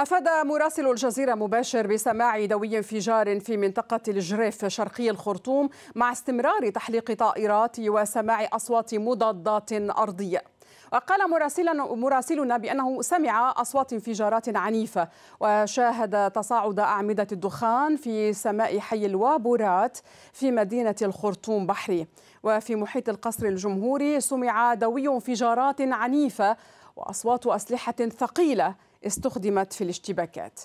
أفاد مراسل الجزيرة مباشر بسماع دوي انفجار في منطقة الجريف شرقي الخرطوم مع استمرار تحليق طائرات وسماع أصوات مضادات أرضية. وقال مراسلنا, مراسلنا بأنه سمع أصوات انفجارات عنيفة وشاهد تصاعد أعمدة الدخان في سماء حي الوابورات في مدينة الخرطوم بحري. وفي محيط القصر الجمهوري سمع دوي انفجارات عنيفة وأصوات أسلحة ثقيلة استخدمت في الاشتباكات.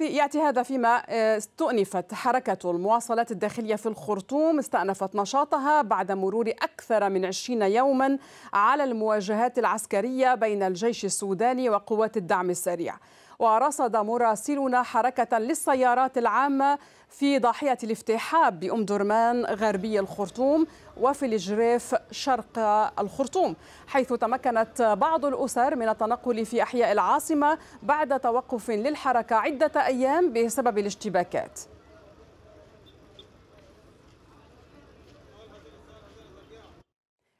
يأتي هذا فيما آه، استؤنفت حركة المواصلات الداخلية في الخرطوم استأنفت نشاطها بعد مرور أكثر من 20 يوما على المواجهات العسكرية بين الجيش السوداني وقوات الدعم السريع. ورصد مراسلنا حركة للسيارات العامة في ضاحية الافتحاب بأم درمان غربي الخرطوم وفي الجريف شرق الخرطوم حيث تمكنت بعض الأسر من التنقل في أحياء العاصمة بعد توقف للحركة عدة أيام بسبب الاشتباكات.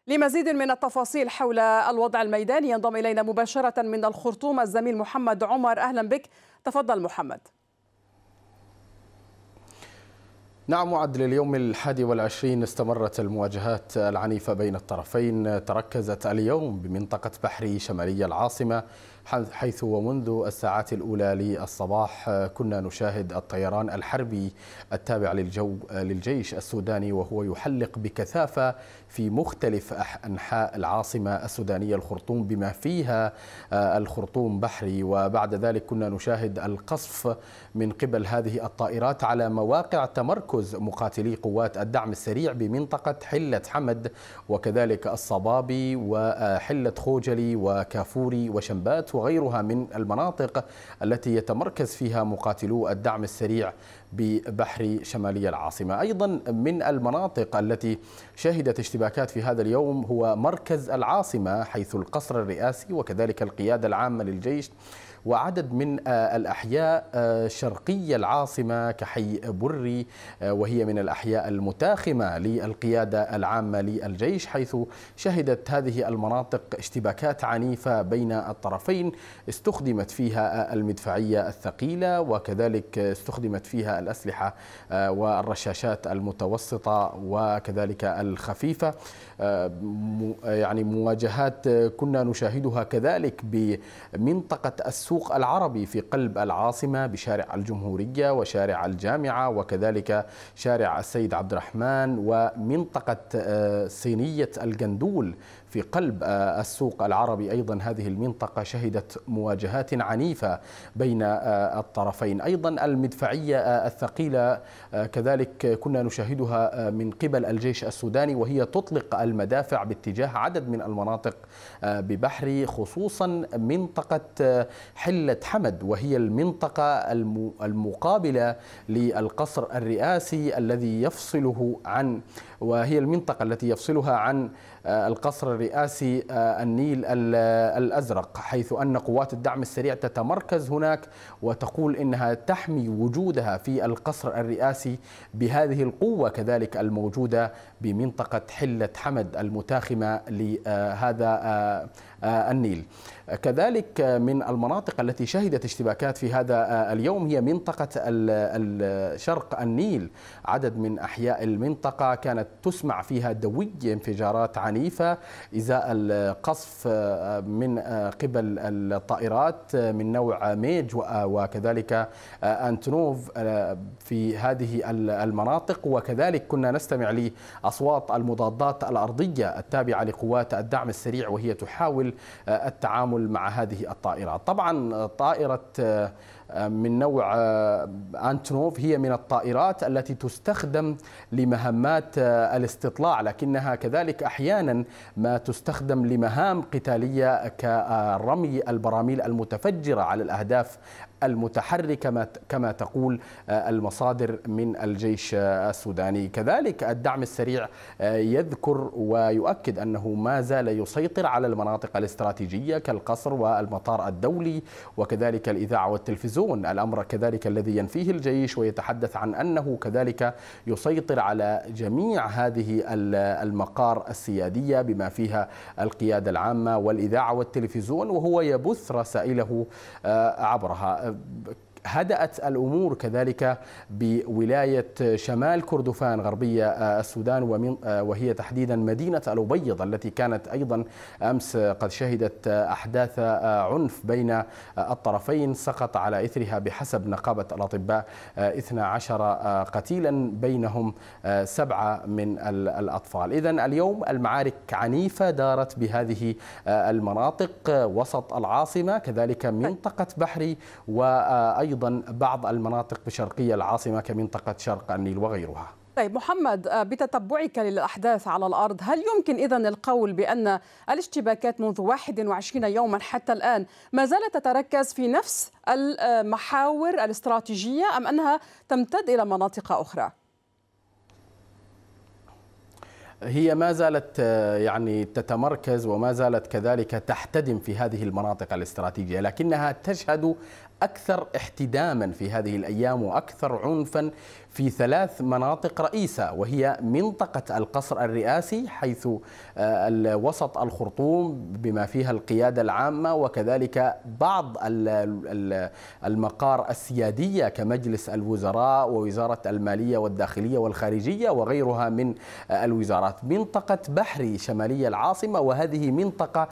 لمزيد من التفاصيل حول الوضع الميداني ينضم إلينا مباشرة من الخرطوم الزميل محمد عمر. أهلا بك. تفضل محمد. نعم معدل اليوم الحادي والعشرين استمرت المواجهات العنيفة بين الطرفين. تركزت اليوم بمنطقة بحري شمالي العاصمة حيث ومنذ الساعات الأولى للصباح كنا نشاهد الطيران الحربي التابع للجو للجيش السوداني وهو يحلق بكثافة في مختلف أنحاء العاصمة السودانية الخرطوم بما فيها الخرطوم بحري. وبعد ذلك كنا نشاهد القصف من قبل هذه الطائرات على مواقع تمركز مقاتلي قوات الدعم السريع بمنطقة حلة حمد وكذلك الصبابي وحلة خوجلي وكافوري وشنبات وغيرها من المناطق التي يتمركز فيها مقاتلو الدعم السريع ببحر شمالي العاصمة. أيضا من المناطق التي شهدت اشتباكات في هذا اليوم هو مركز العاصمة حيث القصر الرئاسي وكذلك القيادة العامة للجيش وعدد من آه، الأحياء آه، شرقي العاصمة كحي بري آه، وهي من الأحياء المتاخمة للقيادة العامة للجيش حيث شهدت هذه المناطق اشتباكات عنيفة بين الطرفين استخدمت فيها المدفعية الثقيلة وكذلك استخدمت فيها الأسلحة والرشاشات المتوسطة وكذلك الخفيفة. يعني مواجهات كنا نشاهدها كذلك بمنطقة السوق السوق العربي في قلب العاصمة بشارع الجمهورية وشارع الجامعة وكذلك شارع السيد عبد الرحمن ومنطقة آه، صينية الجندول في قلب آه، السوق العربي أيضا. هذه المنطقة شهدت مواجهات عنيفة بين آه، الطرفين. أيضا المدفعية الثقيلة كذلك كنا نشاهدها من قبل الجيش السوداني وهي تطلق المدافع باتجاه عدد من المناطق ببحري خصوصا منطقة حلة حمد وهي المنطقة المقابلة للقصر الرئاسي الذي يفصله عن وهي المنطقة التي يفصلها عن آه، القصر الرئاسي آه، النيل الأزرق حيث أن قوات الدعم السريع تتمركز هناك وتقول إنها تحمي وجودها في القصر الرئاسي بهذه القوة كذلك الموجودة بمنطقة حلة حمد المتاخمة لهذا آه، النيل. كذلك من المناطق التي شهدت اشتباكات في هذا اليوم هي منطقة شرق النيل. عدد من أحياء المنطقة كانت تسمع فيها دوي انفجارات عنيفة إزاء القصف من قبل الطائرات من نوع ميج وكذلك أنتنوف في هذه المناطق. وكذلك كنا نستمع لأصوات المضادات الأرضية التابعة لقوات الدعم السريع وهي تحاول التعامل مع هذه الطائرات. طبعا طائرة من نوع أنتنوف هي من الطائرات التي تستخدم لمهمات الاستطلاع لكنها كذلك أحيانا ما تستخدم لمهام قتالية كرمي البراميل المتفجرة على الأهداف المتحرك كما تقول المصادر من الجيش السوداني. كذلك الدعم السريع يذكر ويؤكد أنه ما زال يسيطر على المناطق الاستراتيجية كالقصر والمطار الدولي وكذلك الإذاعة والتلفزيون. الأمر كذلك الذي ينفيه الجيش ويتحدث عن أنه كذلك يسيطر على جميع هذه المقار السيادية بما فيها القيادة العامة والإذاعة والتلفزيون وهو يبث رسائله عبرها. But. هدأت الأمور كذلك بولاية شمال كردفان غربية السودان ومن وهي تحديدا مدينة الأبيض التي كانت أيضا أمس قد شهدت أحداث عنف بين الطرفين سقط على إثرها بحسب نقابة الأطباء 12 قتيلا بينهم سبعة من الأطفال. إذا اليوم المعارك عنيفة دارت بهذه المناطق وسط العاصمة كذلك منطقة بحري وأيضا أيضا بعض المناطق بشرقية العاصمة كمنطقة شرق النيل وغيرها طيب محمد بتتبعك للأحداث على الأرض هل يمكن إذا القول بأن الاشتباكات منذ 21 يوما حتى الآن ما زالت تتركز في نفس المحاور الاستراتيجية أم أنها تمتد إلى مناطق أخرى؟ هي ما زالت يعني تتمركز وما زالت كذلك تحتدم في هذه المناطق الاستراتيجية لكنها تشهد أكثر احتداما في هذه الأيام وأكثر عنفا في ثلاث مناطق رئيسة وهي منطقة القصر الرئاسي حيث وسط الخرطوم بما فيها القيادة العامة وكذلك بعض المقار السيادية كمجلس الوزراء ووزارة المالية والداخلية والخارجية وغيرها من الوزارات. منطقة بحري شمالية العاصمة وهذه منطقة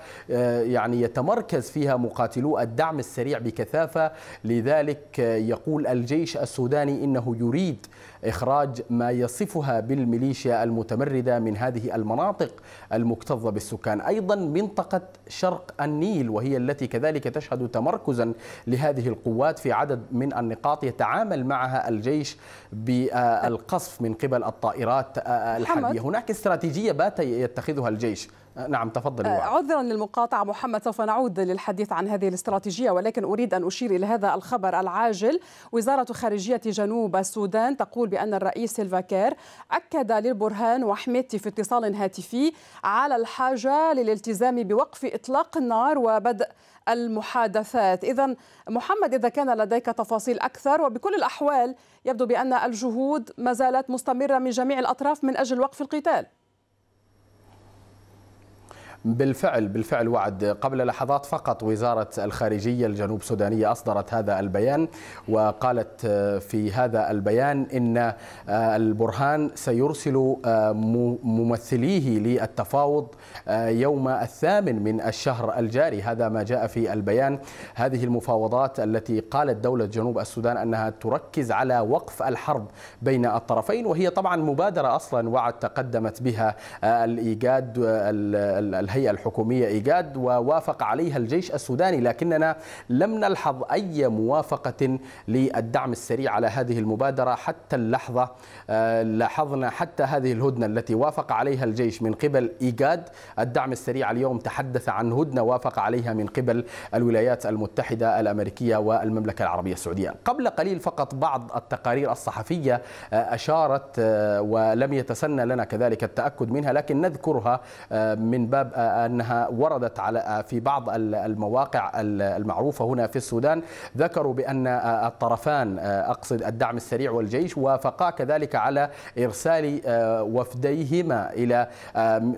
يعني يتمركز فيها مقاتلو الدعم السريع بكثافة. لذلك يقول الجيش السوداني إنه يريد إخراج ما يصفها بالميليشيا المتمردة من هذه المناطق المكتظة بالسكان. أيضا منطقة شرق النيل وهي التي كذلك تشهد تمركزا لهذه القوات في عدد من النقاط يتعامل معها الجيش بالقصف من قبل الطائرات الحربية هناك استراتيجية بات يتخذها الجيش. نعم تفضل عذرا للمقاطعة محمد سوف نعود للحديث عن هذه الاستراتيجية ولكن أريد أن أشير إلى هذا الخبر العاجل. وزارة خارجية جنوب السودان تقول بأن الرئيس سيلفاكير أكد للبرهان وحميتي في اتصال هاتفي على الحاجة للالتزام بوقف إطلاق النار وبدء المحادثات. إذا محمد إذا كان لديك تفاصيل أكثر وبكل الأحوال يبدو بأن الجهود ما زالت مستمرة من جميع الأطراف من أجل وقف القتال. بالفعل بالفعل وعد. قبل لحظات فقط وزارة الخارجية الجنوب سودانية أصدرت هذا البيان وقالت في هذا البيان إن البرهان سيرسل ممثليه للتفاوض يوم الثامن من الشهر الجاري. هذا ما جاء في البيان. هذه المفاوضات التي قالت دولة جنوب السودان أنها تركز على وقف الحرب بين الطرفين وهي طبعا مبادرة أصلا وعد تقدمت بها الإيجاد الهيئة الحكومية إيجاد ووافق عليها الجيش السوداني لكننا لم نلحظ أي موافقة للدعم السريع على هذه المبادرة حتى اللحظة لاحظنا حتى هذه الهدنة التي وافق عليها الجيش من قبل إيجاد الدعم السريع اليوم تحدث عن هدنة وافق عليها من قبل الولايات المتحدة الأمريكية والمملكة العربية السعودية. قبل قليل فقط بعض التقارير الصحفية أشارت ولم يتسنى لنا كذلك التأكد منها لكن نذكرها من باب أنها وردت على في بعض المواقع المعروفة هنا في السودان ذكروا بأن الطرفان أقصد الدعم السريع والجيش وافقا كذلك على إرسال وفديهما إلى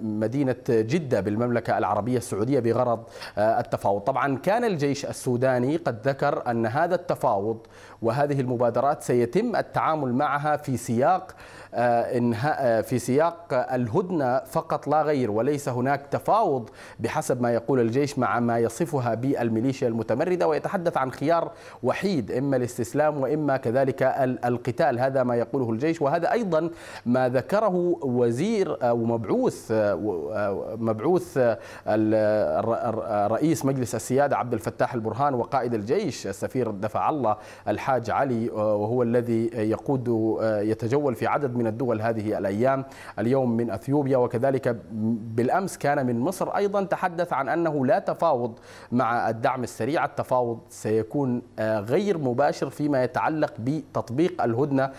مدينة جدة بالمملكة العربية السعودية بغرض التفاوض. طبعا كان الجيش السوداني قد ذكر أن هذا التفاوض وهذه المبادرات سيتم التعامل معها في سياق انهاء في سياق الهدنة فقط لا غير وليس هناك تفاوض بحسب ما يقول الجيش مع ما يصفها بالميليشيا المتمردة ويتحدث عن خيار وحيد إما الاستسلام وإما كذلك القتال هذا ما يقوله الجيش. وهذا أيضا ما ذكره وزير أو مبعوث مبعوث رئيس مجلس السيادة عبد الفتاح البرهان وقائد الجيش السفير دفع الله الحاج علي وهو الذي يقود يتجول في عدد من الدول هذه الأيام اليوم من أثيوبيا وكذلك بالأمس كان من مصر أيضا تحدث عن أنه لا تفاوض مع الدعم السريع. التفاوض سيكون غير مباشر فيما يتعلق بتطبيق الهدنة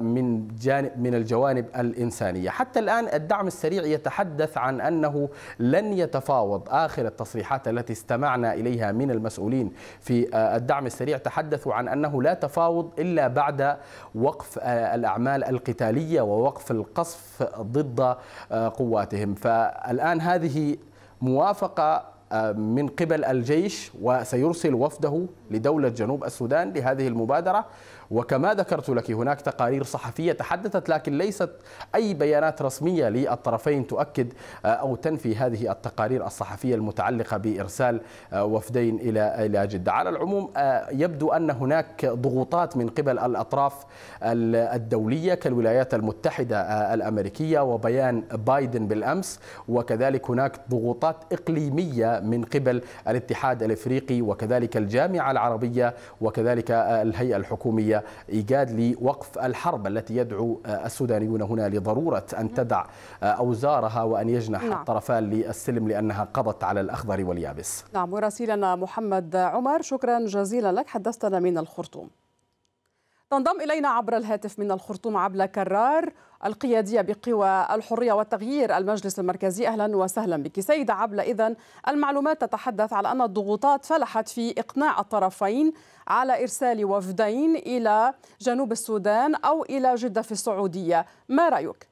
من جانب من الجوانب الإنسانية. حتى الآن الدعم السريع يتحدث عن أنه لن يتفاوض. آخر التصريحات التي استمعنا إليها من المسؤولين في الدعم السريع تحدثوا عن أنه لا تفاوض إلا بعد وقف الأعمال القتالية ووقف القصف ضد قواتهم. فالآن هذه موافقة من قبل الجيش وسيرسل وفده لدولة جنوب السودان لهذه المبادرة. وكما ذكرت لك هناك تقارير صحفية تحدثت لكن ليست أي بيانات رسمية للطرفين تؤكد أو تنفي هذه التقارير الصحفية المتعلقة بإرسال وفدين إلى إلى جدة. على العموم يبدو أن هناك ضغوطات من قبل الأطراف الدولية كالولايات المتحدة الأمريكية وبيان بايدن بالأمس وكذلك هناك ضغوطات إقليمية من قبل الاتحاد الإفريقي وكذلك الجامعة العربية وكذلك الهيئة الحكومية إيجاد لوقف الحرب التي يدعو السودانيون هنا لضرورة أن تدع أوزارها وأن يجنح نعم. الطرفان للسلم لأنها قضت على الأخضر واليابس نعم مراسلنا محمد عمر شكرا جزيلا لك حدثتنا من الخرطوم تنضم إلينا عبر الهاتف من الخرطوم عبلة كرار القيادية بقوى الحرية والتغيير المجلس المركزي. أهلا وسهلا بك. سيدة عبلة إذا المعلومات تتحدث على أن الضغوطات فلحت في إقناع الطرفين على إرسال وفدين إلى جنوب السودان أو إلى جدة في السعودية. ما رأيك؟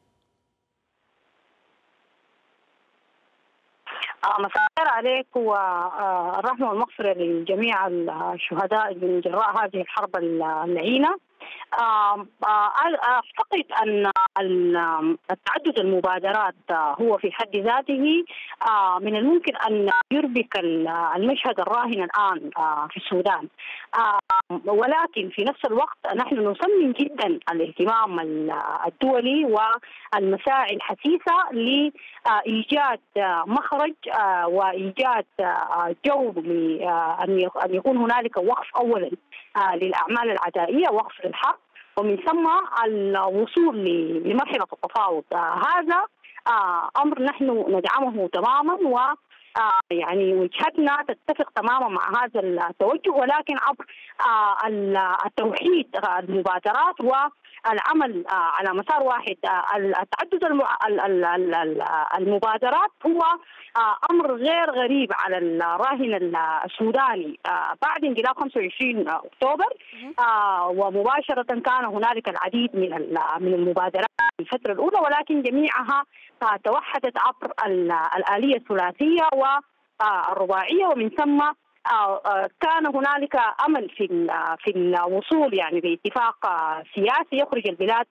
مساء الخير عليك والرحمه والمغفرة لجميع الشهداء من جراء هذه الحرب اللعينه أعتقد أن التعدد المبادرات هو في حد ذاته من الممكن أن يربك المشهد الراهن الآن في السودان. ولكن في نفس الوقت نحن نصمم جدا الاهتمام الدولي والمساعي الحثيثة لايجاد مخرج وإيجاد جو لأن يكون هنالك وقف اولا للأعمال العدائية وقف للحرب ومن ثم الوصول لمرحلة التفاوض. هذا أمر نحن ندعمه تماما و يعني وجهتنا تتفق تماما مع هذا التوجه ولكن عبر التوحيد المبادرات والعمل على مسار واحد. التعدد المبادرات هو أمر غير غريب على الراهن السوداني. بعد انقلاب 25 أكتوبر ومباشرة كان هنالك العديد من من المبادرات. في الفترة الأولى ولكن جميعها توحدت عبر الآلية الثلاثية والرباعية ومن ثم كان هنالك أمل في في الوصول يعني باتفاق سياسي يخرج البلاد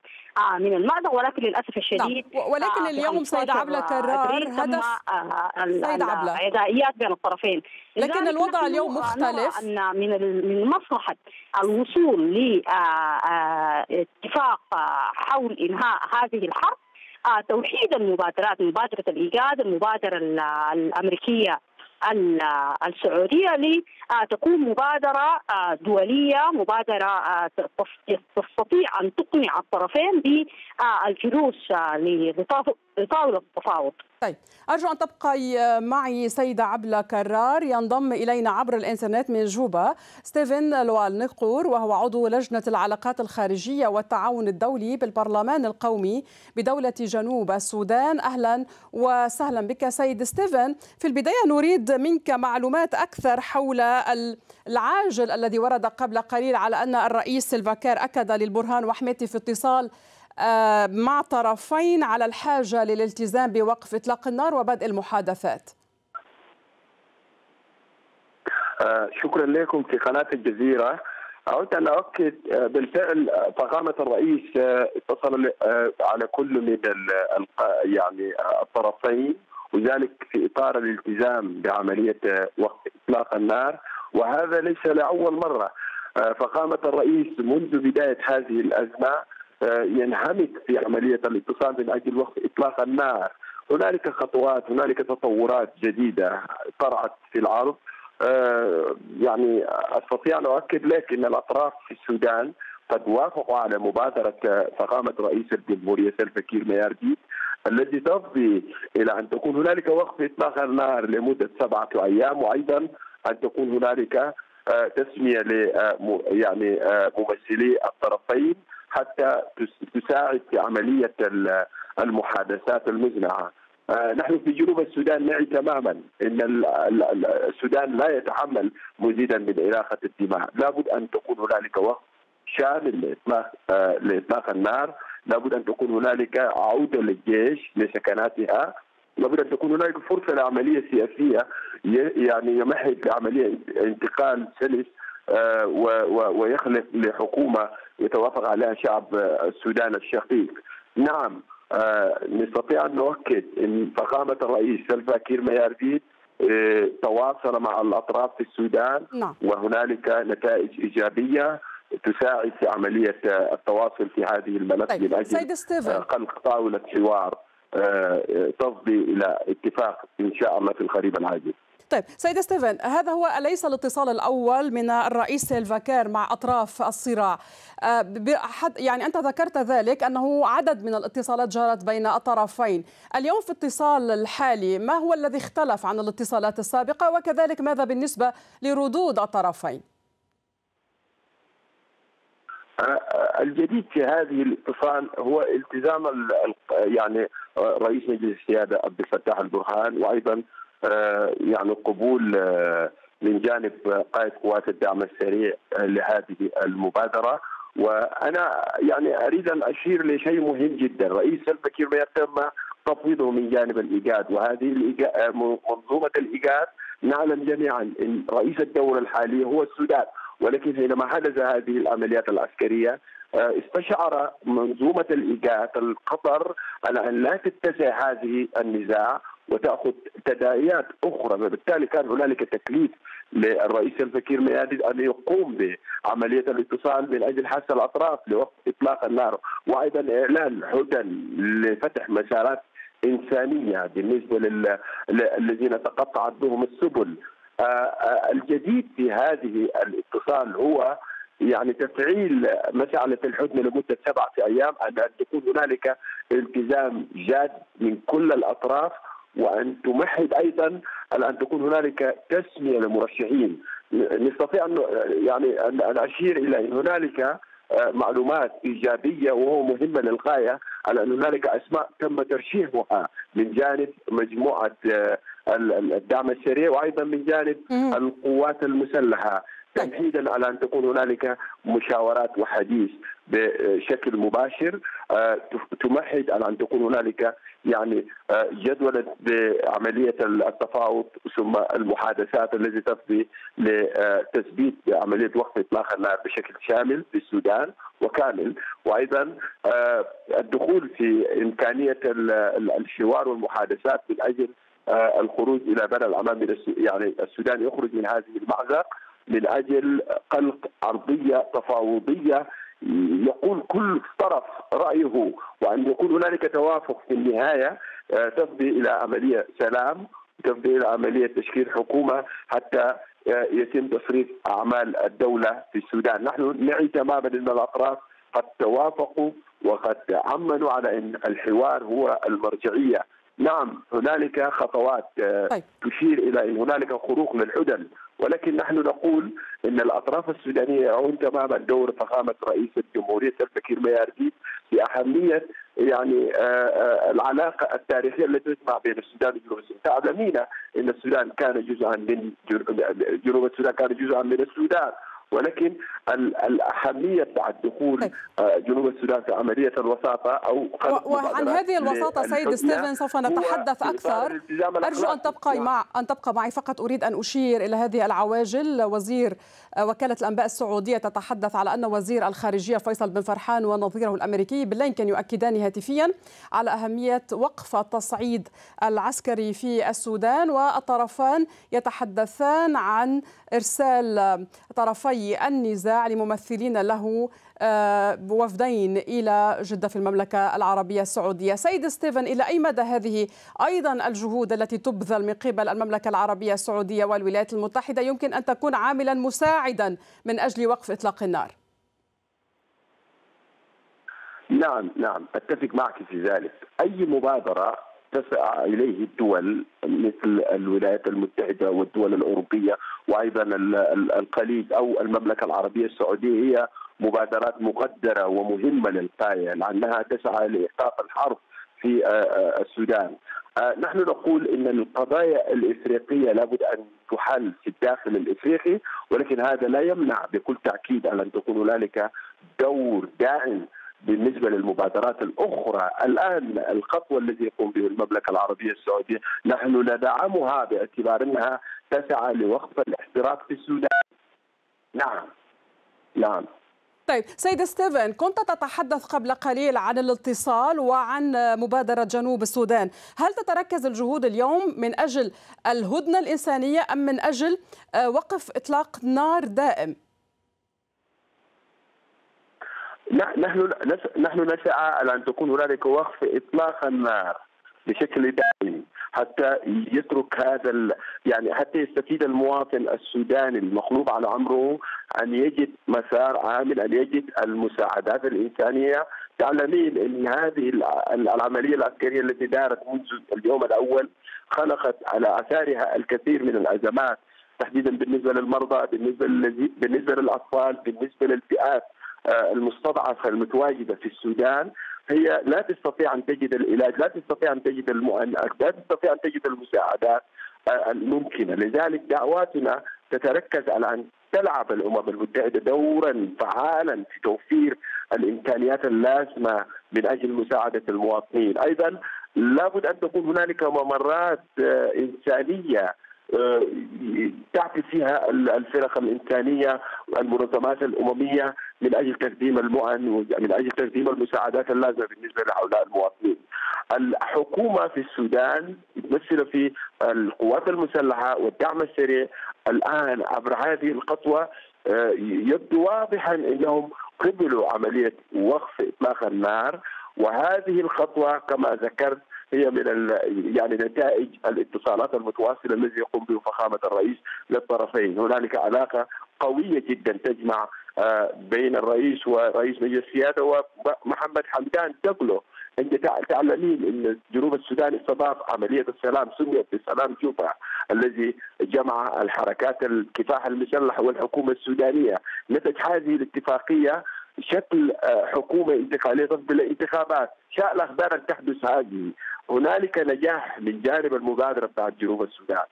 من المأزق ولكن للأسف الشديد نعم. ولكن اليوم سيد عبلة كرار هدف سيد عبلة. عدائيات بين الطرفين. لكن الوضع اليوم مختلف. أن من من مصلحة الوصول لاتفاق حول إنهاء هذه الحرب توحيد المبادرات مبادرة الإيجاد المبادرة الأمريكية السعودية لتكون مبادرة دولية مبادرة تستطيع أن تقنع الطرفين بالجلوس لطاولة التفاوض. طيب أرجو أن تبقي معي سيدة عبلة كرار. ينضم إلينا عبر الإنترنت من جوبا ستيفن لوال نقور وهو عضو لجنة العلاقات الخارجية والتعاون الدولي بالبرلمان القومي بدولة جنوب السودان. أهلا وسهلا بك سيد ستيفن. في البداية نريد منك معلومات أكثر حول العاجل الذي ورد قبل قليل على أن الرئيس سيلفاكير أكد للبرهان وحميتي في اتصال مع طرفين على الحاجة للالتزام بوقف إطلاق النار وبدء المحادثات. شكرا لكم في قناة الجزيرة. أود أن أؤكد بالفعل فخامة الرئيس اتصل على كل من يعني الطرفين وذلك في إطار الالتزام بعملية وقف إطلاق النار. وهذا ليس لأول مرة. فخامة الرئيس منذ بداية هذه الأزمة ينهمك في عملية الاتصال من أجل وقف إطلاق النار. هنالك خطوات هنالك تطورات جديدة طرأت في العرض. يعني أستطيع أن أؤكد لك إن الأطراف في السودان قد وافقوا على مبادرة فخامة رئيس الجمهورية سلفا كير ميارديت التي تفضي إلى أن تكون هنالك وقف إطلاق النار لمدة سبعة أيام وأيضا أن تكون هنالك تسمية ل يعني ممثلي الطرفين. حتى تساعد في عملية المحادثات المزمعه. نحن في جنوب السودان نعي تماما. إن السودان لا يتحمل مزيدا من إراقة الدماء، لابد أن تكون هنالك وقت شامل لاطلاق لإطلاق النار، لابد أن تكون هنالك عودة للجيش لسكناتها، لابد أن تكون هنالك فرصة لعملية سياسية يعني يمهد لعملية انتقال سلس ويخلق لحكومة يتوافق عليها شعب السودان الشقيق. نعم نستطيع أن نؤكد إن فخامة الرئيس سلفا كير ميارديت تواصل مع الأطراف في السودان نعم. وهنالك نتائج إيجابية تساعد في عملية التواصل في هذه الملف طيب. من أجل خلق طاولة حوار تفضي إلى اتفاق إن شاء الله في القريب العاجل. طيب سيد ستيفن هذا هو أليس الاتصال الأول من الرئيس سيلفاكير مع أطراف الصراع. يعني أنت ذكرت ذلك أنه عدد من الاتصالات جرت بين الطرفين. اليوم في الاتصال الحالي ما هو الذي اختلف عن الاتصالات السابقة؟ وكذلك ماذا بالنسبة لردود الطرفين؟ الجديد في هذه الاتصال هو التزام يعني رئيس مجلس السيادة عبد الفتاح البرهان وأيضا يعني قبول من جانب قائد قوات الدعم السريع لهذه المبادرة. وأنا يعني أريد أن أشير لشيء مهم جدا. رئيس البكير ما يتم تفويضه من جانب الإيجاد وهذه منظومة الإيجاد نعلم جميعا إن رئيس الدولة الحالي هو السودان. ولكن حينما حدث هذه العمليات العسكرية استشعر منظومة الإيجاد القطر على ان لا تتسع هذه النزاع. وتأخذ تداعيات أخرى. فبالتالي كان هنالك تكليف للرئيس الفكير ميادي أن يقوم بعملية الاتصال من أجل حث الأطراف لوقف إطلاق النار وأيضا إعلان هدى لفتح مسارات إنسانية بالنسبة للذين تقطعت بهم السبل. الجديد في هذه الاتصال هو يعني تفعيل مسألة الحزن لمدة سبعة أيام أن تكون هنالك التزام جاد من كل الأطراف وأن تمهد أيضا على أن تكون هنالك تسمية للمرشحين. نستطيع ان يعني ان أشير إلى إن هنالك معلومات إيجابية وهو مهمه للغاية على أن هنالك أسماء تم ترشيحها من جانب مجموعة الدعم السريع وأيضا من جانب القوات المسلحة. تمهيدا على أن تكون هنالك مشاورات وحديث بشكل مباشر تمهد على أن تكون هنالك يعني جدولة بعملية التفاوض ثم المحادثات التي تفضي لتثبيت عملية وقف إطلاق النار بشكل شامل في السودان وكامل. وأيضا الدخول في إمكانية الحوار والمحادثات من أجل الخروج إلى بر الأمان من يعني السودان يخرج من هذه المأزق من أجل خلق أرضية تفاوضية يقول كل طرف رأيه وأن يكون هنالك توافق في النهاية تفضي إلى عملية سلام تفضي إلى عملية تشكيل حكومة حتى يتم تصريف أعمال الدولة في السودان، نحن نعي تماما إن الأطراف قد توافقوا وقد عملوا على إن الحوار هو المرجعية، نعم هنالك خطوات طيب. تشير إلى إن هنالك خروق للحدل ولكن نحن نقول إن الأطراف السودانية يعون تماما دور فخامه رئيس الجمهورية الفكير ميارديت في اهميه يعني العلاقة التاريخية التي تجمع بين السودان وجنوب تعلمين إن السودان كان جزءا من جنوب السودان كان جزءا من السودان. ولكن الأهمية بعد دخول طيب. جنوب السودان في عملية الوساطة أو وعن هذه الوساطة سيد ستيفن سوف نتحدث أكثر. أرجو أن تبقى مع أن تبقى معي فقط أريد أن أشير إلى هذه العواجل. وزير وكالة الأنباء السعودية تتحدث على أن وزير الخارجية فيصل بن فرحان ونظيره الأمريكي بلينكن يؤكدان هاتفيا على أهمية وقف التصعيد العسكري في السودان. والطرفان يتحدثان عن إرسال طرفي النزاع لممثلين له بوفدين إلى جدة في المملكة العربية السعودية. سيد ستيفن إلى أي مدى هذه أيضا الجهود التي تبذل من قبل المملكة العربية السعودية والولايات المتحدة يمكن أن تكون عاملا مساعدا من أجل وقف إطلاق النار؟ نعم نعم. أتفق معك في ذلك. أي مبادرة تسعى إليه الدول مثل الولايات المتحدة والدول الأوروبية وأيضا الخليج أو المملكة العربية السعودية هي مبادرات مقدرة ومهمة للغايه لأنها تسعى لايقاف الحرب في السودان. نحن نقول إن القضايا الإفريقية لابد أن تحل في الداخل الإفريقي ولكن هذا لا يمنع بكل تأكيد أن تكون هنالك دور داعم بالنسبة للمبادرات الأخرى الآن الخطوة التي يقوم بها المملكة العربية السعودية نحن ندعمها باعتبار إنها تسعى لوقف الاحتراق في السودان. نعم. نعم. طيب سيد ستيفن كنت تتحدث قبل قليل عن الاتصال وعن مبادرة جنوب السودان هل تتركز الجهود اليوم من أجل الهدنة الإنسانية أم من أجل وقف إطلاق نار دائم نحن نحن نسعى على أن تكون هنالك وقف إطلاق النار بشكل دائم حتى يترك هذا يعني حتى يستفيد المواطن السوداني المغلوب على عمره أن يجد مسار عامل أن يجد المساعدات الإنسانية تعلمين إن هذه العملية العسكرية التي دارت منذ اليوم الأول خلقت على آثارها الكثير من الأزمات تحديدا بالنسبة للمرضى بالنسبة بالنسبة للأطفال بالنسبة للفئات المستضعفة المتواجدة في السودان. هي لا تستطيع أن تجد العلاج، لا تستطيع أن تجد المؤنثات، لا تستطيع أن تجد المساعدات الممكنة، لذلك دعواتنا تتركز على أن تلعب الأمم المتحدة دورا فعالا في توفير الإمكانيات اللازمة من أجل مساعدة المواطنين، أيضا لابد أن تكون هنالك ممرات إنسانية تعطي فيها الفرق الإنسانية والمنظمات الأممية من أجل تقديم المؤن ومن أجل تقديم المساعدات اللازمة بالنسبة لهؤلاء المواطنين. الحكومة في السودان متمثله في القوات المسلحة والدعم السريع الآن عبر هذه الخطوه يبدو واضحا إنهم قبلوا عملية وقف إطلاق النار وهذه الخطوة كما ذكرت هي من يعني نتائج الاتصالات المتواصلة الذي يقوم به فخامة الرئيس للطرفين، هنالك علاقة قوية جدا تجمع بين الرئيس ورئيس مجلس السيادة ومحمد حمدان دقلو أنت تعلمين إن جنوب السودان استضاف عملية السلام سميت بسلام جوبا الذي جمع الحركات الكفاح المسلح والحكومة السودانية. نتج هذه الاتفاقية شكل حكومة انتقالية تقبل الانتخابات شاء الاخبار ان تحدث هذه. هنالك نجاح من جانب المبادرة بتاعت جنوب السودان.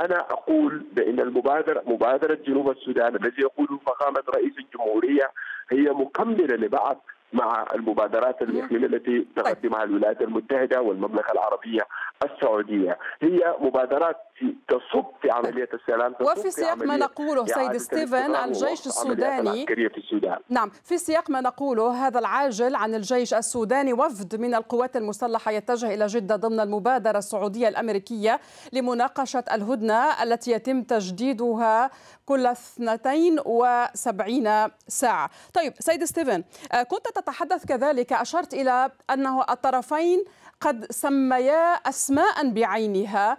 أنا أقول بأن المبادرة مبادرة جنوب السودان الذي يقوله فخامة رئيس الجمهورية هي مكملة لبعض مع المبادرات الإقليمية التي تقدمها الولايات المتحدة والمملكة العربية السعودية. هي مبادرات تصب في عملية السلام وفي سياق ما نقوله سيد ستيفن الجيش السوداني في السودان. نعم في سياق ما نقوله هذا العاجل عن الجيش السوداني وفد من القوات المسلحة يتجه إلى جدة ضمن المبادرة السعودية الأمريكية لمناقشة الهدنة التي يتم تجديدها كل 72 ساعة. طيب سيد ستيفن كنت تتحدث كذلك أشرت إلى أنه الطرفين قد سميا أسماء بعينها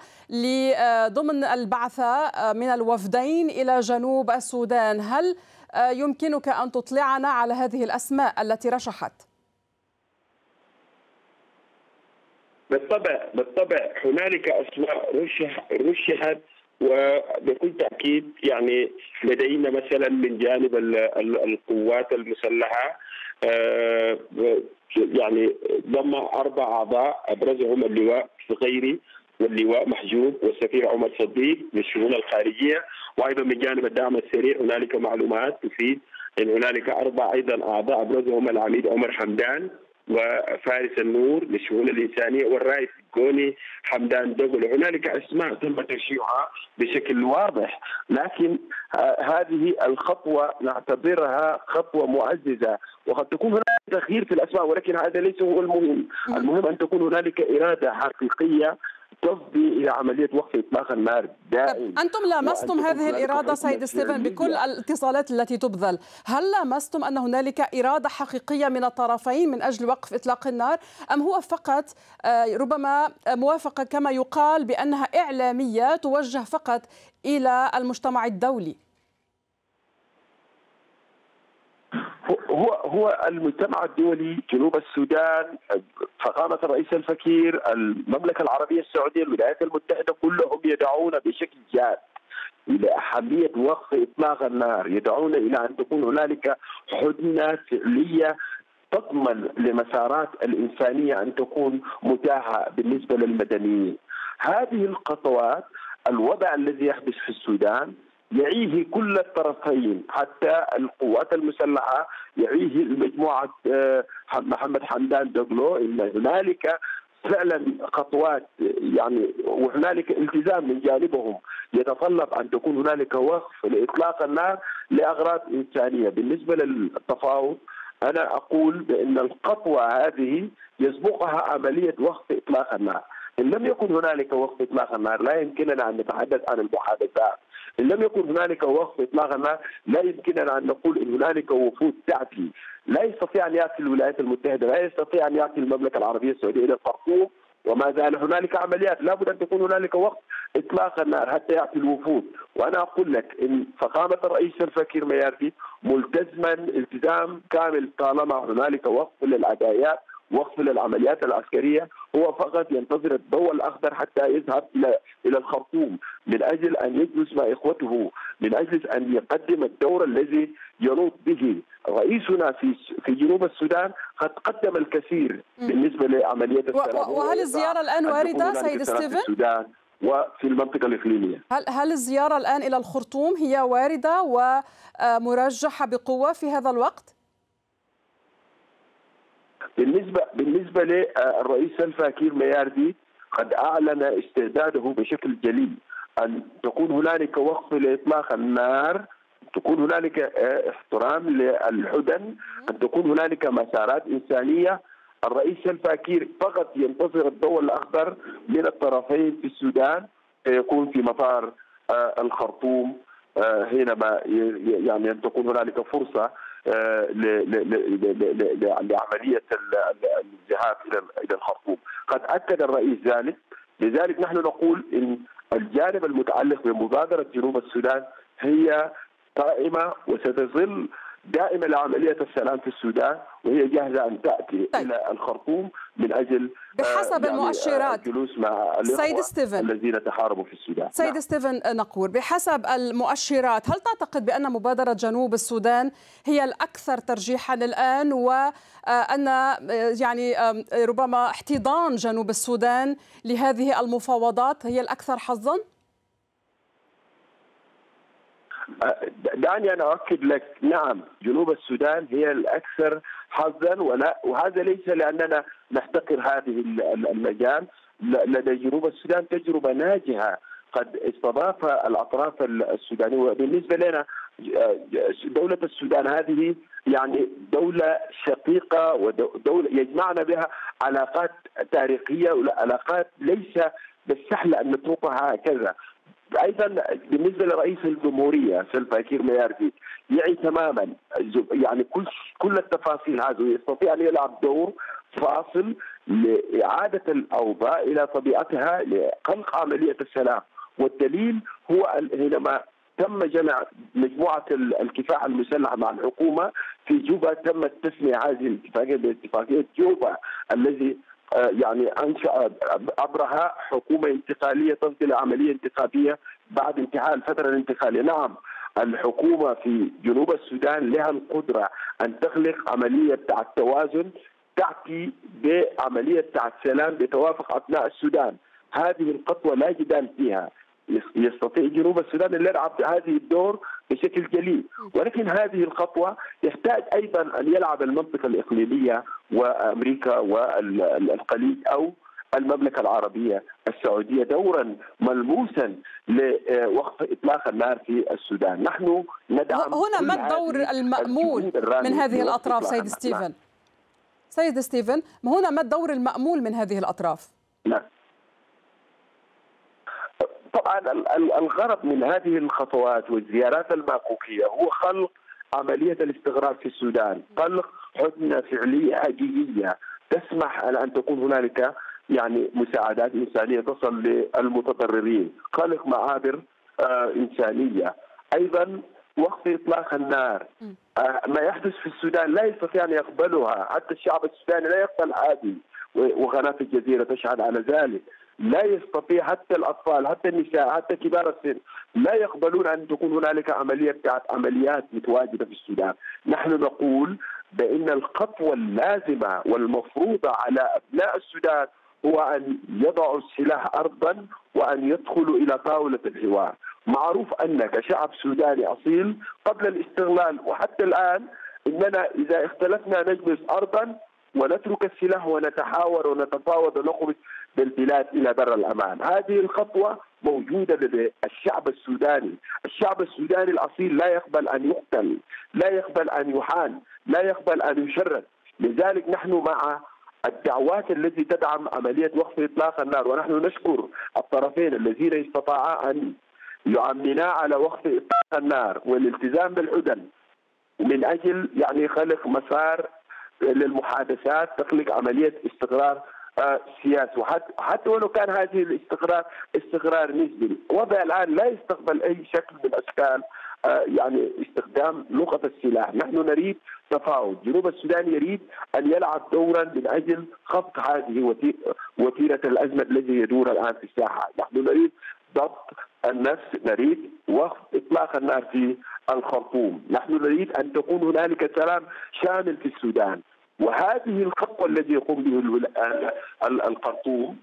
ضمن البعثه من الوفدين إلى جنوب السودان، هل يمكنك أن تطلعنا على هذه الأسماء التي رشحت؟ بالطبع بالطبع هنالك أسماء رشح رشحت وبكل تأكيد يعني لدينا مثلا من جانب القوات المسلحة يعني ضم أربع أعضاء ابرزهم اللواء فقيري واللواء محجوب والسفير عمر صديق للشؤون الخارجية. وأيضا من جانب الدعم السريع هنالك معلومات تفيد إن هنالك أربع أيضا أعضاء أبرزهم العميد عمر حمدان وفارس النور للشؤون الإنسانية والرئيس الجوني حمدان دغل هنالك أسماء تم تشييعها بشكل واضح لكن هذه الخطوة نعتبرها خطوة معززة وقد تكون هناك تغيير في الأسماء ولكن هذا ليس هو المهم. المهم أن تكون هنالك إرادة حقيقية تفضي إلى عملية وقف إطلاق النار دائم أنتم لامستم هذه الإرادة سيد ستيفن بكل الاتصالات التي تبذل، هل لامستم أن هنالك إرادة حقيقية من الطرفين من أجل وقف إطلاق النار أم هو فقط ربما موافقة كما يقال بأنها إعلامية توجه فقط إلى المجتمع الدولي؟ هو هو المجتمع الدولي جنوب السودان فخامة الرئيس الفكير المملكة العربية السعودية الولايات المتحدة كلهم يدعون بشكل جاد إلى أهمية وقف إطلاق النار، يدعون إلى أن تكون هنالك حدنة فعلية تضمن لمسارات الإنسانية أن تكون متاحة بالنسبة للمدنيين. هذه الخطوات الوضع الذي يحدث في السودان يعيه كل الطرفين حتى القوات المسلحة يعيه مجموعه آه، محمد حمدان دوغلو إن هنالك فعلا خطوات يعني وهنالك التزام من جانبهم يتطلب أن تكون هنالك وقف لاطلاق النار لأغراض إنسانية، بالنسبة للتفاوض أنا أقول بأن الخطوه هذه يسبقها عملية وقف اطلاق النار، إن لم يكن هنالك وقف إطلاق النار لا يمكننا أن نتحدث عن المحادثات. إن لم يكن هنالك وقف إطلاق النار لا يمكننا أن نقول إن هنالك وفود تاتي لا يستطيع أن يأتي الولايات المتحدة لا يستطيع أن يأتي المملكة العربية السعودية إلى الخرطوم وما زال هنالك عمليات لابد أن تكون هنالك وقت إطلاق النار حتى يأتي الوفود. وأنا أقول لك إن فخامة الرئيس الفكير مياردي ملتزما التزام كامل طالما هنالك وقف للعدايات وقف للعمليات العسكرية هو فقط ينتظر الضوء الأخضر حتى يذهب إلى إلى الخرطوم من أجل أن يجلس مع إخوته من أجل أن يقدم الدور الذي ينوط به رئيسنا في في جنوب السودان قد قدم الكثير بالنسبة لعمليه السلام وهل الزيارة الآن واردة سيد ستيفن؟ السودان وفي المنطقة الإقليمية. هل هل الزيارة الآن إلى الخرطوم هي واردة ومرجحه بقوة في هذا الوقت؟ بالنسبة بالنسبة للرئيس سلفاكير ميارديت قد أعلن استعداده بشكل جلي أن تكون هنالك وقف لإطلاق النار تكون هنالك آه، احترام للحدن أن تكون هنالك مسارات إنسانية. الرئيس الفاكير فقط ينتظر الضوء الأخضر من الطرفين في السودان يكون في مطار آه، الخرطوم آه، حينما يعني ان تكون هنالك فرصة لعملية الذهاب إلى إلى الخرطوم، قد أكد الرئيس ذلك، لذلك نحن نقول إن الجانب المتعلق بمبادرة جنوب السودان هي قائمة وستظل دائما لعمليه السلام في السودان وهي جاهزة أن تأتي طيب. إلى الخرطوم من أجل بحسب يعني المؤشرات الجلوس مع سيد ستيفن الذين تحاربوا في السودان سيد نعم. ستيفن نقور بحسب المؤشرات هل تعتقد بأن مبادرة جنوب السودان هي الأكثر ترجيحا الآن وان يعني ربما احتضان جنوب السودان لهذه المفاوضات هي الأكثر حظا؟ دعني أنا أؤكد لك. نعم جنوب السودان هي الأكثر حظا ولا وهذا ليس لأننا نحتقر هذه المجال. لدى جنوب السودان تجربة ناجحة. قد استضاف الأطراف السودانية. وبالنسبة لنا دولة السودان هذه يعني دولة شقيقة ودوله يجمعنا بها علاقات تاريخية وعلاقات ليس بالسهل أن نتركها هكذا. أيضا بالنسبة لرئيس الجمهورية سلفا كير مياردي يعي تماما يعني كل كل التفاصيل هذه يستطيع أن يلعب دور فاصل لإعادة الاوضاع إلى طبيعتها لخلق عملية السلام. والدليل هو حينما تم جمع مجموعة الكفاح المسلح مع الحكومة في جوبا تم تسميه هذه الاتفاقية باتفاقية جوبا الذي يعني انشا عبرها حكومة انتقالية تصل عمليه انتخابية بعد انتهاء الفترة الانتقالية، نعم الحكومة في جنوب السودان لها القدرة أن تخلق عملية بتاعت توازن تاتي بعملية بتاعت سلام بتوافق أبناء السودان، هذه الخطوة لا جدال فيها، يستطيع جنوب السودان أن يلعب هذه الدور بشكل جلي ولكن هذه الخطوة يحتاج أيضا أن يلعب المنطقة الإقليمية وأمريكا والخليج أو المملكة العربية السعودية دورا ملموسا لوقف إطلاق النار في السودان، نحن ندعم هنا ما الدور المأمول من هذه الأطراف سيد ستيفن؟ سيد ستيفن، هنا ما الدور المأمول من هذه الأطراف؟ نعم طبعا الغرض من هذه الخطوات والزيارات الماكوكيه هو خلق عملية الاستغراب في السودان، خلق حدنه فعلية حقيقيه تسمح أن تكون هنالك يعني مساعدات إنسانية تصل للمتضررين، خلق معابر آه إنسانية، أيضا وقف إطلاق النار آه، ما يحدث في السودان لا يستطيع أن يقبلها حتى الشعب السوداني لا يقبل هذه وقناه الجزيرة تشهد على ذلك. لا يستطيع حتى الأطفال حتى النساء حتى كبار السن لا يقبلون أن تكون هنالك عملية بتاعت عمليات متواجدة في السودان، نحن نقول بأن الخطوة اللازمة والمفروضه على أبناء السودان هو أن يضعوا السلاح ارضا وأن يدخلوا إلى طاولة الحوار، معروف ان كشعب سوداني أصيل قبل الاستغلال وحتى الآن إننا إذا اختلفنا نجلس ارضا ونترك السلاح ونتحاور ونتفاوض ونخرج بالبلاد إلى بر الأمان، هذه الخطوة موجودة لدى الشعب السوداني، الشعب السوداني الأصيل لا يقبل أن يقتل، لا يقبل أن يحان، لا يقبل أن يشرد، لذلك نحن مع الدعوات التي تدعم عملية وقف إطلاق النار. ونحن نشكر الطرفين الذين استطاعا أن يعمنا على وقف إطلاق النار والالتزام بالعدن من أجل يعني خلق مسار للمحادثات تخلق عملية استقرار آه، سياسي وحتى حتى ولو كان هذه الاستقرار استقرار نسبي. الوضع الآن لا يستقبل أي شكل من اشكال آه، يعني استخدام لغة السلاح، نحن نريد تفاوض، جنوب السودان يريد أن يلعب دورا من أجل خفض هذه وتيرة الأزمة الذي يدور الآن في الساحة، نحن نريد ضبط النفس نريد وقف إطلاق النار في الخرطوم، نحن نريد أن تكون هنالك سلام شامل في السودان، وهذه الخطوة التي يقوم به الخرطوم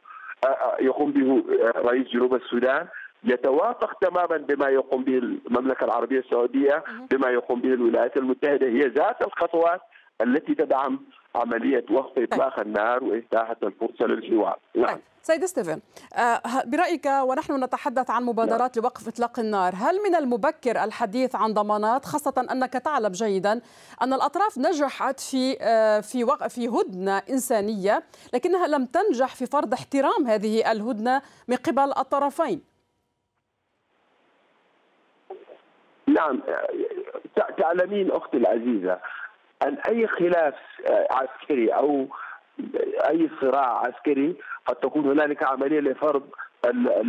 آه، آه، يقوم به رئيس جنوب السودان يتوافق تماما بما يقوم به المملكة العربية السعودية بما يقوم به الولايات المتحدة. هي ذات الخطوات التي تدعم عملية وقف طيب. إطلاق النار واتاحه الفرصة للحوار نعم طيب. سيد ستيفن آه، برأيك ونحن نتحدث عن مبادرات نعم. لوقف إطلاق النار هل من المبكر الحديث عن ضمانات خاصة أنك تعلم جيدا أن الأطراف نجحت في آه، في في هدنة إنسانية لكنها لم تنجح في فرض احترام هذه الهدنة من قبل الطرفين نعم تعلمين أختي العزيزة أن أي خلاف عسكري أو أي صراع عسكري قد تكون هنالك عملية لفرض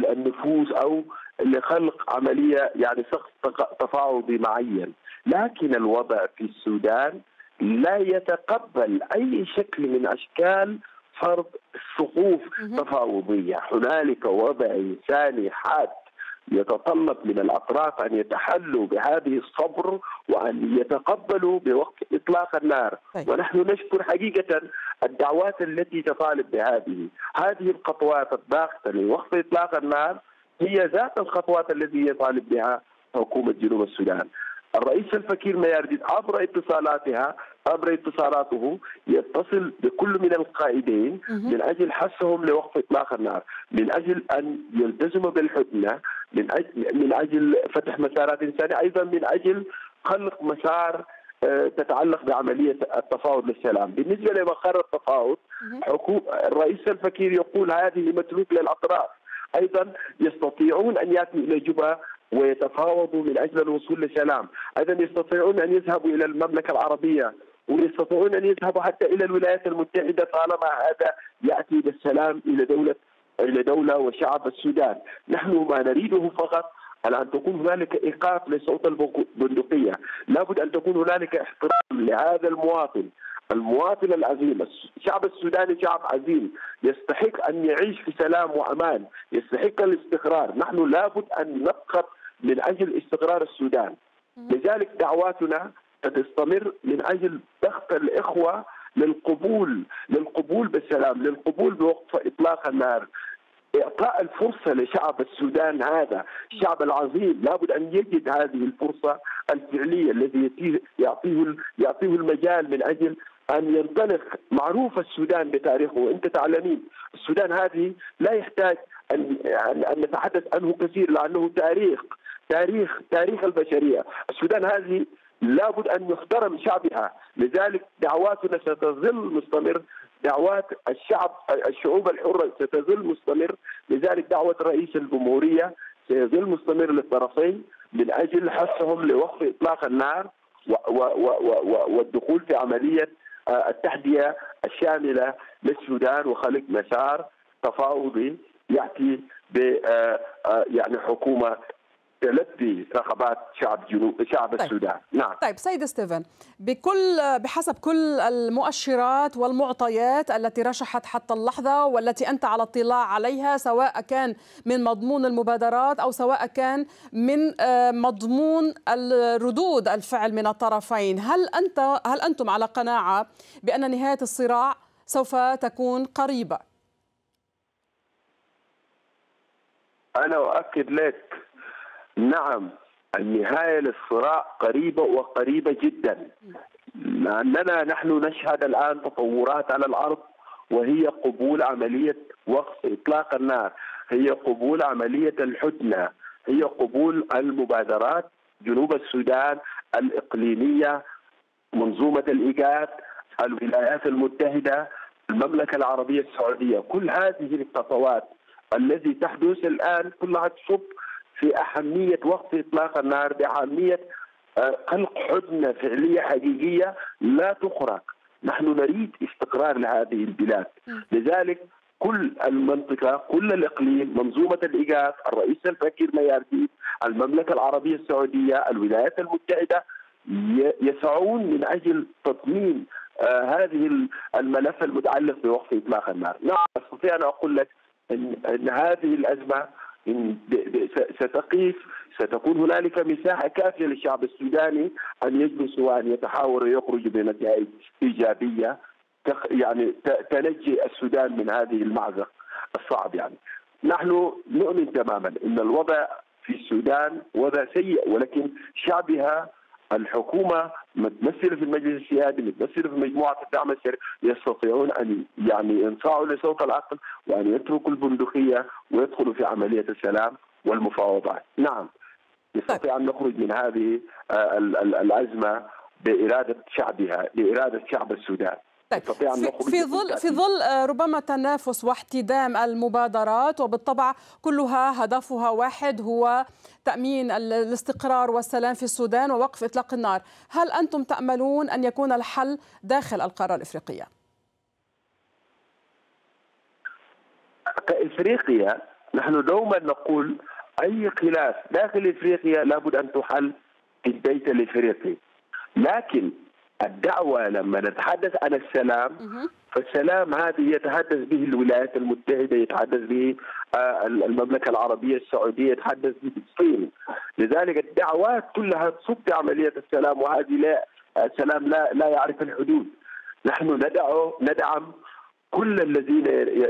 النفوذ أو لخلق عملية يعني سقف تفاوضي معين. لكن الوضع في السودان لا يتقبل أي شكل من أشكال فرض صفوف تفاوضية. هنالك وضع إنساني حاد يتطلب من الأطراف أن يتحلوا بهذه الصبر وأن يتقبلوا بوقت إطلاق النار. طيب. ونحن نشكر حقيقة الدعوات التي تطالب بهذه. هذه الخطوات الضاغطة لوقف إطلاق النار هي ذات الخطوات التي يطالب بها حكومة جنوب السودان. الرئيس الفكير ميارديد عبر اتصالاتها عبر اتصالاته يتصل بكل من القائدين من أجل حثهم لوقف إطلاق النار، من أجل أن يلتزموا بالهدنه، من أجل من أجل فتح مسارات إنسانية، أيضا من أجل خلق مسار آه، تتعلق بعملية التفاوض للسلام، بالنسبة لمقر التفاوض الرئيس الفكير يقول هذه متروك للأطراف، أيضا يستطيعون أن يأتوا إلى جبهه ويتفاوضوا من أجل الوصول لسلام، أيضا يستطيعون أن يذهبوا إلى المملكة العربية ويستطيعون أن يذهبوا حتى إلى الولايات المتحدة طالما هذا يأتي بالسلام إلى دولة إلى دوله وشعب السودان، نحن ما نريده فقط أن تكون هنالك إيقاف لصوت البندقية. لابد أن تكون هنالك احترام لهذا المواطن. المواطن العظيم الشعب السوداني شعب عظيم. يستحق أن يعيش في سلام وأمان. يستحق الاستقرار. نحن لابد أن نبقى من أجل استقرار السودان. لذلك دعواتنا تستمر من أجل ضغط الإخوة للقبول للقبول بالسلام للقبول بوقف إطلاق النار. إعطاء الفرصة لشعب السودان هذا الشعب العظيم. لابد أن يجد هذه الفرصة الفعلية الذي يعطيه يعطيه المجال من أجل أن ينطلق معروف السودان بتاريخه. وأنت تعلمين السودان هذه لا يحتاج ان ان نتحدث عنه كثير لأنه تاريخ تاريخ تاريخ البشرية، السودان هذه لابد أن يحترم شعبها، لذلك دعواتنا ستظل مستمر دعوات الشعب الشعوب الحرة ستظل مستمر، لذلك دعوة رئيس الجمهورية سيظل مستمر للطرفين من أجل حثهم لوقف إطلاق النار والدخول في عملية آه، التحدية الشاملة للسودان وخلق مسار تفاوضي يأتي ب آه، آه، يعني حكومة تلبي رغبات شعب جنوب شعب طيب. السودان. نعم. طيب سيد ستيفن بكل بحسب كل المؤشرات والمعطيات التي رشحت حتى اللحظة والتي أنت على اطلاع عليها سواء كان من مضمون المبادرات أو سواء كان من آه، مضمون الردود الفعل من الطرفين هل انت هل أنتم على قناعة بأن نهاية الصراع سوف تكون قريبة؟ أنا أؤكد لك نعم النهاية للصراع قريبة وقريبة جدا. لأننا نحن نشهد الآن تطورات على الأرض وهي قبول عملية وقف إطلاق النار هي قبول عملية الحدنة هي قبول المبادرات جنوب السودان الإقليمية منظومة الإيجاد الولايات المتحدة المملكة العربية السعودية. كل هذه الخطوات الذي تحدث الآن كلها تصب في أهمية وقف إطلاق النار بأهمية آه، خلق حدنه فعلية حقيقية لا تخرق. نحن نريد استقرار لهذه البلاد. لذلك كل المنطقة كل الإقليم منظومة الايجاد الرئيس الفكير ميارديد المملكة العربية السعودية الولايات المتحدة يسعون من أجل تضمين آه هذه الملف المتعلق بوقف إطلاق النار، نعم أستطيع أن أقول لك ان, إن هذه الأزمة إن ستقيف ستكون هنالك مساحة كافية للشعب السوداني أن يجلس وأن يتحاور ويخرج بنتائج إيجابية يعني تنجي السودان من هذه المأزق الصعب يعني. نحن نؤمن تماما إن الوضع في السودان وضع سيء ولكن شعبها الحكومة متمثلة في المجلس السيادي متمثلة في مجموعة الدعم السري يستطيعون أن يعني ينصاعوا لصوت العقل وأن يتركوا البندقية ويدخلوا في عملية السلام والمفاوضات. نعم نستطيع أن نخرج من هذه آه، الأزمة بإرادة شعبها بإرادة شعب السودان. طيب في, ظل في ظل آه، ربما تنافس واحتدام المبادرات وبالطبع كلها هدفها واحد هو تأمين الاستقرار والسلام في السودان ووقف إطلاق النار، هل أنتم تأملون أن يكون الحل داخل القارة الإفريقية؟ كافريقيا نحن دوما نقول أي خلاف داخل إفريقيا لابد أن تحل في البيت الإفريقي. لكن الدعوة لما نتحدث عن السلام فالسلام هذه يتحدث به الولايات المتحدة يتحدث به آه، المملكة العربية السعودية يتحدث به الصين لذلك الدعوات كلها تصب عملية السلام وهذه لا السلام لا لا يعرف الحدود. نحن ندعو ندعم كل الذين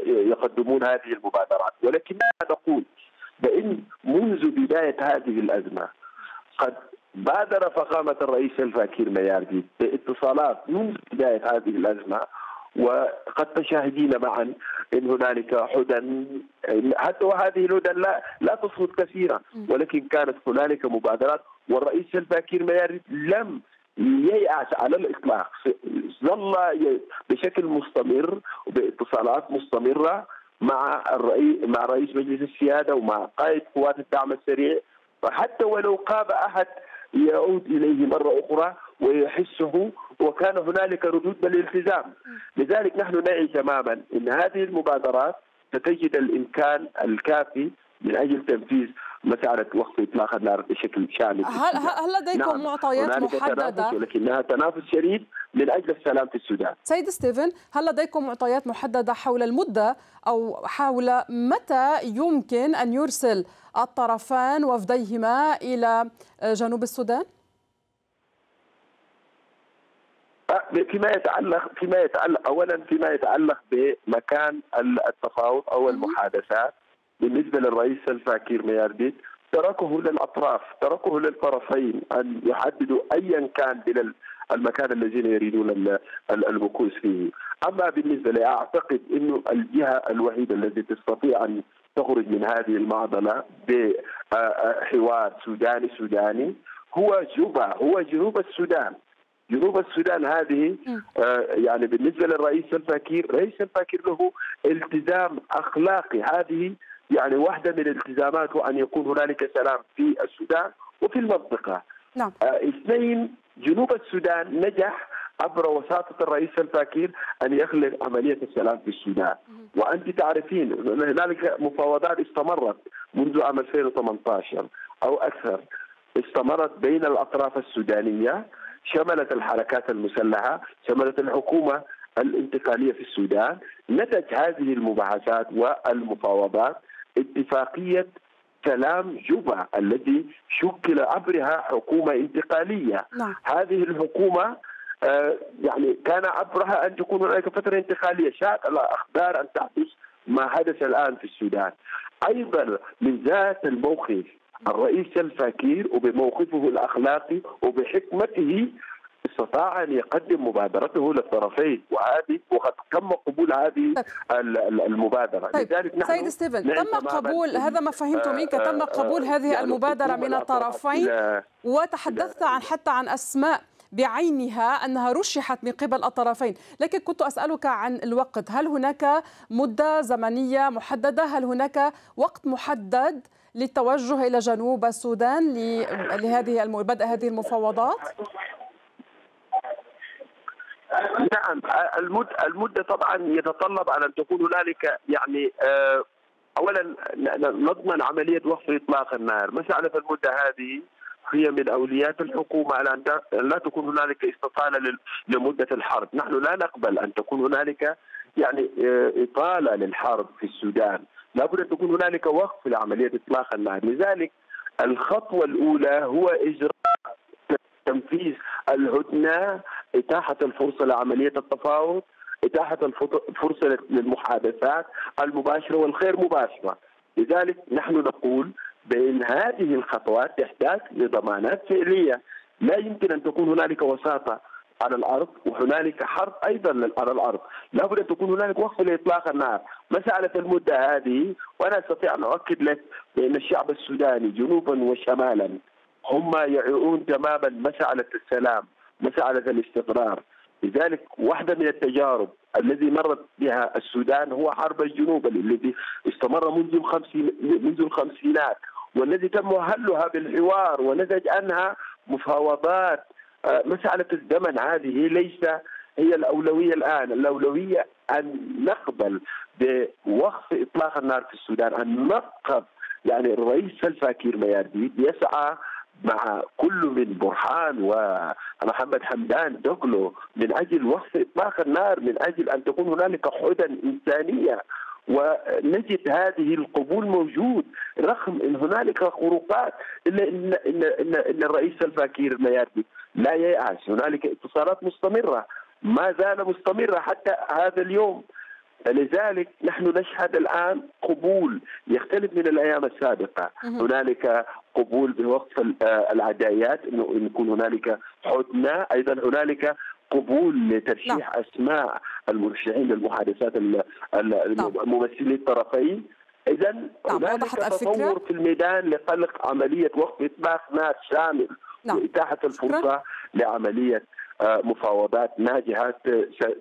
يقدمون هذه المبادرات. ولكننا نقول بأن منذ بداية هذه الأزمة قد بادر فخامة الرئيس الفاكير مياردي باتصالات منذ بداية هذه الأزمة وقد تشاهدين معا إن هنالك حدن. حتى وهذه الهدن لا لا تصمت كثيرا ولكن كانت هنالك مبادرات والرئيس الفاكير مياردي لم ييأس على الإطلاق. ظل بشكل مستمر وباتصالات مستمرة مع الرئيس مع رئيس مجلس السيادة ومع قائد قوات الدعم السريع. فحتى ولو قاب أحد يعود إليه مرة أخرى ويحسه وكان هنالك ردود بالالتزام لذلك نحن نعي تماما إن هذه المبادرات ستجد الإمكان الكافي من أجل تنفيذ مسألة وقف اطلاق النار بشكل شامل هل هل لديكم نعم. معطيات محددة ولكنها تنافس شديد من أجل السلام في السودان. سيد ستيفن هل لديكم معطيات محددة حول المدة أو حول متى يمكن أن يرسل الطرفان وفديهما إلى جنوب السودان؟ فيما يتعلق فيما يتعلق اولا فيما يتعلق بمكان التفاوض أو المحادثات بالنسبة للرئيس الفاكير ميارديت تركه للأطراف تركه للطرفين أن يحددوا ايا كان من المكان الذين يريدون المكوس فيه. أما بالنسبة لي أعتقد إنه الجهة الوحيدة التي تستطيع أن تخرج من هذه المعضلة بحوار سوداني سوداني هو جوبا هو جنوب السودان. جنوب السودان هذه آه يعني بالنسبة للرئيس سلفاكير رئيس سلفاكير له التزام أخلاقي. هذه يعني واحدة من الالتزاماته ان يكون هنالك سلام في السودان وفي المنطقة. نعم. آه اثنين جنوب السودان نجح عبر وساطة الرئيس سلفاكير أن يخلق عملية السلام في السودان. وأنت تعرفين هنالك مفاوضات استمرت منذ عام 2018 أو أكثر. استمرت بين الأطراف السودانية شملت الحركات المسلحة شملت الحكومة الانتقالية في السودان. نتج هذه المباحثات والمفاوضات اتفاقية سلام جوبا الذي شكل عبرها حكومة انتقالية. نعم. هذه الحكومة آه، يعني كان عبرها أن تكون هناك فترة انتقالية. شاءت الأقدار أن تحدث ما حدث الآن في السودان. أيضا من ذات الموقف الرئيس سلفا كير وبموقفه الأخلاقي وبحكمته استطاع أن يقدم مبادرته للطرفين وهذه وقد تم قبول هذه المبادرة طيب. لذلك نحن سيد ستيفن تم قبول هذا ما فهمت منك تم آه، قبول هذه يعني المبادرة من الطرفين وتحدثت عن حتى عن أسماء بعينها أنها رشحت من قبل الطرفين، لكن كنت أسألك عن الوقت، هل هناك مدة زمنية محددة؟ هل هناك وقت محدد للتوجه إلى جنوب السودان لهذه بدء هذه المفاوضات؟ نعم المدة, طبعا يتطلب على أن تكون هنالك يعني آه، أولا نضمن عملية وقف إطلاق النار. مسألة المدة هذه؟ هي من أولويات الحكومة على أن لا تكون هنالك استطالة لمدة الحرب. نحن لا نقبل أن تكون هنالك يعني آه، إطالة للحرب في السودان. لابد أن تكون هنالك وقف لعملية إطلاق النار. لذلك الخطوة الأولى هو إجراء تنفيذ الهدنة إتاحة الفرصة لعملية التفاوض إتاحة الفرصة للمحادثات المباشرة والغير مباشرة. لذلك نحن نقول بأن هذه الخطوات تحتاج لضمانات فعلية. لا يمكن أن تكون هنالك وساطة على الأرض وهنالك حرب أيضا على الأرض، لابد أن تكون هنالك وقف لإطلاق النار، مسألة المدة هذه وأنا أستطيع أن أؤكد لك بأن الشعب السوداني جنوبا وشمالا هم يعيون تماما مسألة السلام. مسألة الاستقرار. لذلك واحدة من التجارب الذي مرت بها السودان هو حرب الجنوب الذي استمر منذ منذ الخمسينات والذي تم حلها بالحوار ونتج عنها مفاوضات. آه، مسألة الزمن هذه ليس هي الأولوية الآن. الأولوية أن نقبل بوقف إطلاق النار في السودان أن نقف يعني الرئيس سلفاكير ميارديد يسعى مع كل من برهان ومحمد حمدان دوغلو من أجل وقف اطلاق النار من أجل أن تكون هنالك حدى إنسانية. ونجد هذه القبول موجود رغم إن هنالك خروقات إلا ان ان ان, إن الرئيس الفاكير الميادي لا ييأس. هنالك اتصالات مستمرة ما زال مستمرة حتى هذا اليوم. لذلك نحن نشهد الآن قبول يختلف من الأيام السابقة، هنالك قبول بوقف آه، العدايات إنه يكون هنالك حدنة، أيضا هنالك قبول لترشيح نعم. أسماء المرشحين للمحادثات الممثلي الطرفين اذا نعم. هنالك تطور في الميدان لخلق عملية وقف إطلاق نار شامل نعم. واتاحه الفرصة. لعملية آه، مفاوضات ناجحة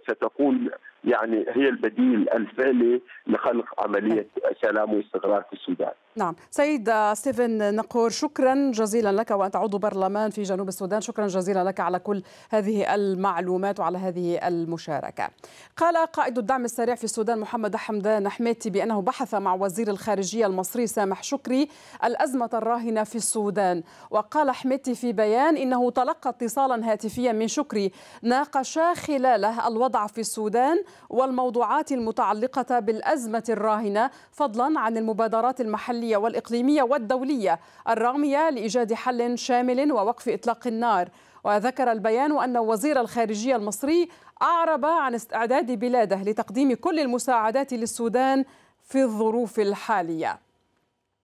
ستكون يعني هي البديل الفعلي لخلق عملية سلام واستقرار في السودان. نعم، سيد ستيفن نقور شكرا جزيلا لك وأنت عضو برلمان في جنوب السودان، شكرا جزيلا لك على كل هذه المعلومات وعلى هذه المشاركة. قال قائد الدعم السريع في السودان محمد حمدان حميتي بأنه بحث مع وزير الخارجية المصري سامح شكري الأزمة الراهنة في السودان، وقال حميتي في بيان إنه تلقى اتصالا هاتفيا من شكري ناقشا خلاله الوضع في السودان والموضوعات المتعلقة بالأزمة الراهنة فضلا عن المبادرات المحلية والإقليمية والدولية الرامية لإيجاد حل شامل ووقف إطلاق النار. وذكر البيان أن وزير الخارجية المصري أعرب عن استعداد بلاده لتقديم كل المساعدات للسودان في الظروف الحالية.